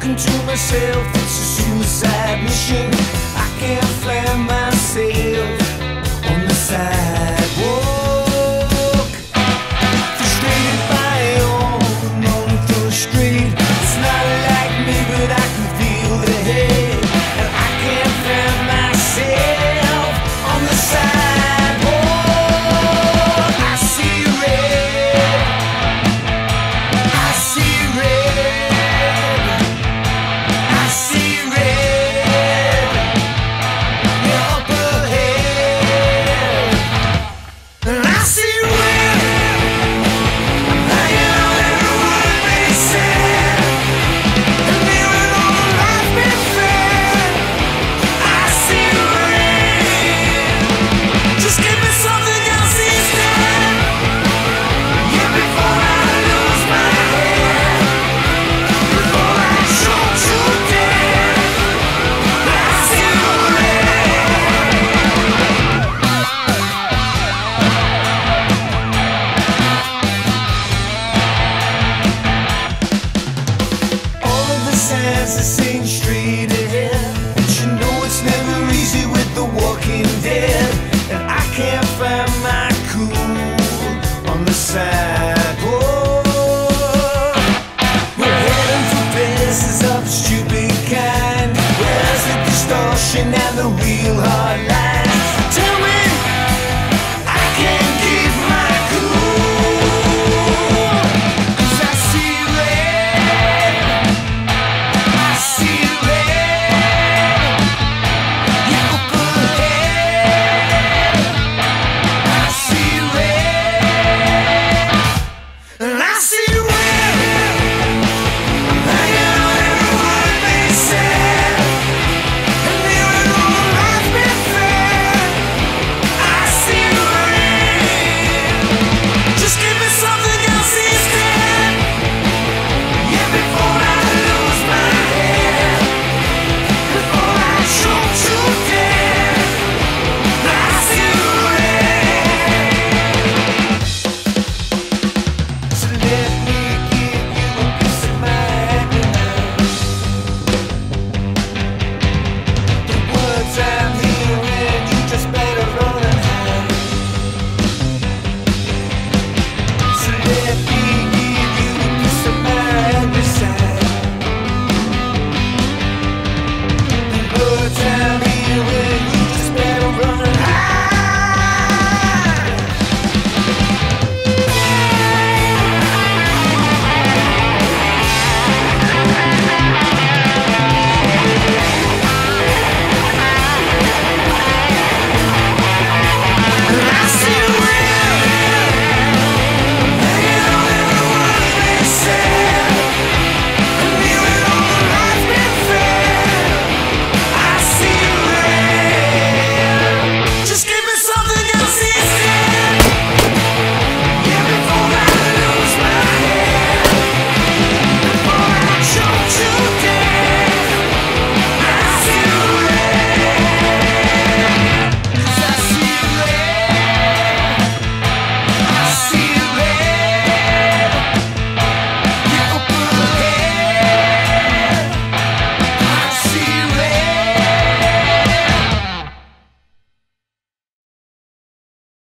control myself, it's a suicide mission. I can't flatter myself. says the same street ahead. And you know it's never easy with the walking dead. And I can't find my cool on the sidewalk. We're heading for places of stupid kind. Where's the distortion and the real hard life?